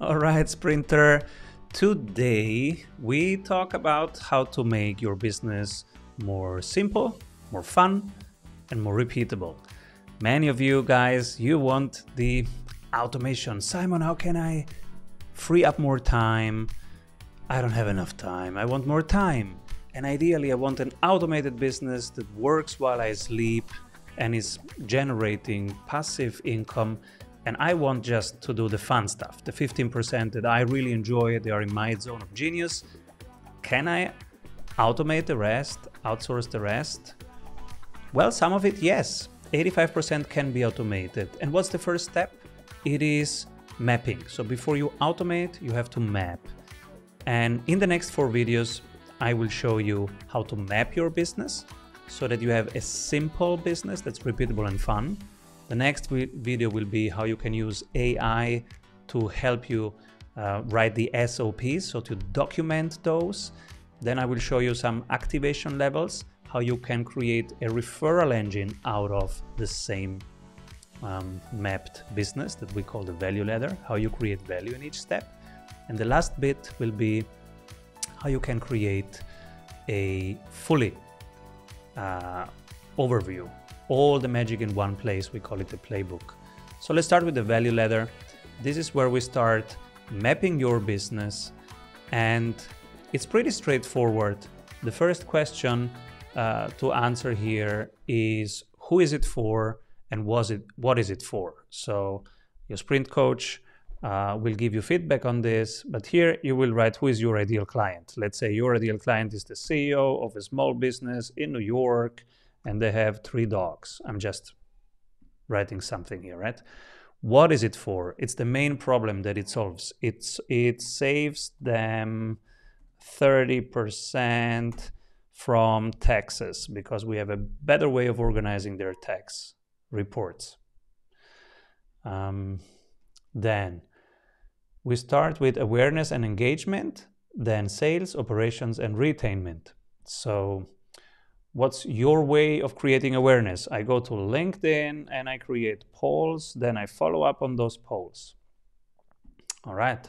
All right, Sprinter. Today we talk about how to make your business more simple, more fun, and more repeatable. Many of you guys, you want the automation. Simon, how can I free up more time? I don't have enough time. I want more time. And ideally, I want an automated business that works while I sleep and is generating passive income. And I want just to do the fun stuff, the 15% that I really enjoy, they are in my zone of genius. Can I automate the rest, outsource the rest? Well, some of it, yes. 85% can be automated. And what's the first step? It is mapping. So before you automate, you have to map. And in the next four videos, I will show you how to map your business so that you have a simple business that's repeatable and fun. The next video will be how you can use AI to help you uh, write the SOPs, so to document those. Then I will show you some activation levels, how you can create a referral engine out of the same um, mapped business that we call the value ladder, how you create value in each step. And the last bit will be how you can create a fully uh, overview, all the magic in one place. We call it the playbook. So let's start with the value ladder. This is where we start mapping your business, and it's pretty straightforward. The first question uh, to answer here is who is it for and was it what is it for? So your sprint coach uh, will give you feedback on this, but here you will write who is your ideal client. Let's say your ideal client is the CEO of a small business in New York and they have three dogs. I'm just writing something here, right? What is it for? It's the main problem that it solves. It's it saves them 30% from taxes because we have a better way of organizing their tax reports. Um, then we start with awareness and engagement, then sales, operations, and retainment. So, what's your way of creating awareness? I go to LinkedIn and I create polls, then I follow up on those polls. All right.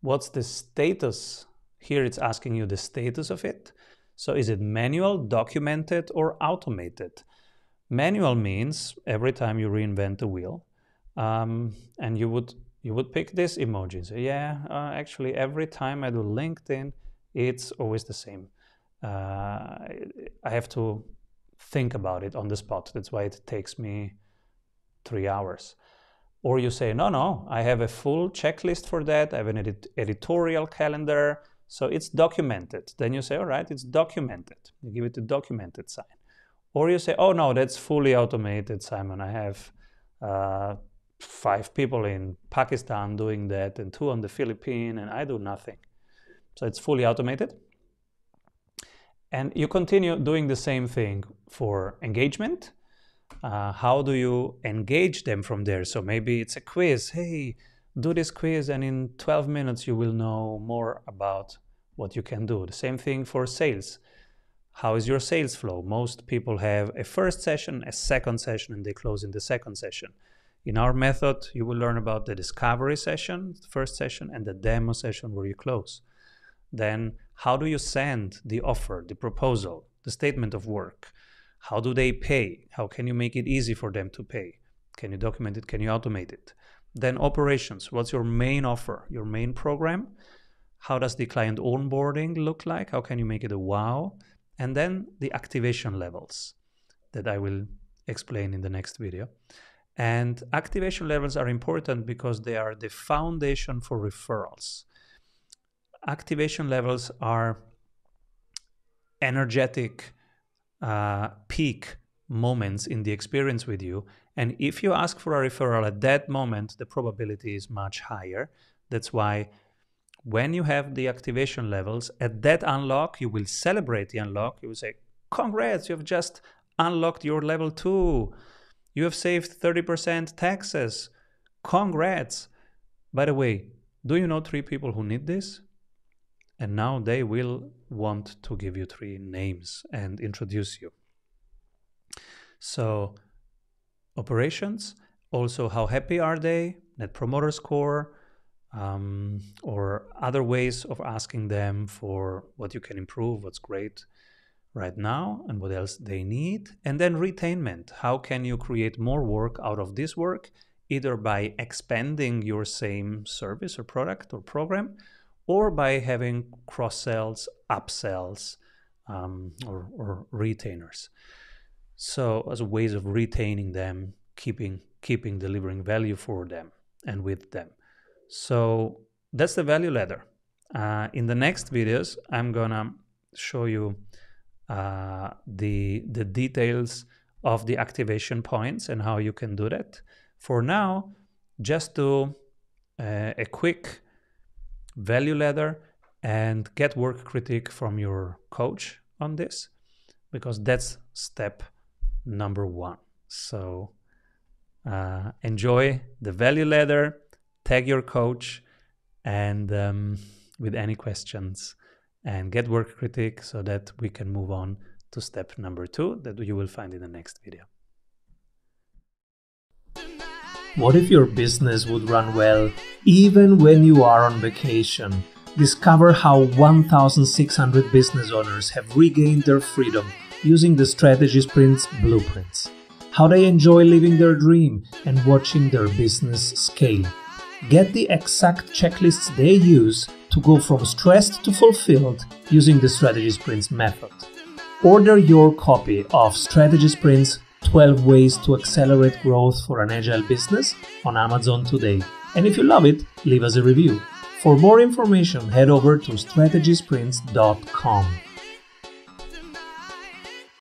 What's the status? Here it's asking you the status of it. So, is it manual, documented, or automated? Manual means every time you reinvent the wheel, um, and you would you would pick this emoji. So yeah, uh, actually every time I do LinkedIn, it's always the same. Uh, I have to think about it on the spot. That's why it takes me three hours. Or you say, no, no, I have a full checklist for that. I have an edit- editorial calendar. So it's documented. Then you say, all right, it's documented. You give it the documented sign. Or you say, oh, no, that's fully automated, Simon. I have uh, five people in Pakistan doing that and two on the Philippines, and I do nothing. So it's fully automated. And you continue doing the same thing for engagement. Uh, how do you engage them from there? So maybe it's a quiz. Hey, do this quiz, and in 12 minutes, you will know more about what you can do. The same thing for sales. How is your sales flow? Most people have a first session, a second session, and they close in the second session. In our method, you will learn about the discovery session, first session, and the demo session where you close. Then, how do you send the offer, the proposal, the statement of work? How do they pay? How can you make it easy for them to pay? Can you document it? Can you automate it? Then, operations. What's your main offer, your main program? How does the client onboarding look like? How can you make it a wow? And then the activation levels that I will explain in the next video. And activation levels are important because they are the foundation for referrals. Activation levels are energetic uh, peak moments in the experience with you. And if you ask for a referral at that moment, the probability is much higher. That's why when you have the activation levels, at that unlock, you will celebrate the unlock. You will say, Congrats, you have just unlocked your level two. You have saved 30% taxes. Congrats. By the way, do you know three people who need this? And now they will want to give you three names and introduce you. So, operations, also how happy are they, net promoter score, um, or other ways of asking them for what you can improve, what's great right now, and what else they need. And then retainment. How can you create more work out of this work, either by expanding your same service or product or program, or by having cross sells, upsells, um, or, or retainers. So, as ways of retaining them, keeping keeping delivering value for them and with them. So that's the value ladder. Uh, in the next videos, I'm gonna show you uh, the the details of the activation points and how you can do that. For now, just do uh, a quick value ladder and get work critique from your coach on this because that's step number one. So uh, enjoy the value ladder tag your coach and um, with any questions and get work critique so that we can move on to step number two that you will find in the next video. What if your business would run well even when you are on vacation? Discover how 1,600 business owners have regained their freedom using the Strategy Sprints blueprints. How they enjoy living their dream and watching their business scale get the exact checklists they use to go from stressed to fulfilled using the Strategy Sprints method. Order your copy of Strategy Sprints 12 Ways to Accelerate Growth for an Agile Business on Amazon today. And if you love it, leave us a review. For more information, head over to strategysprints.com.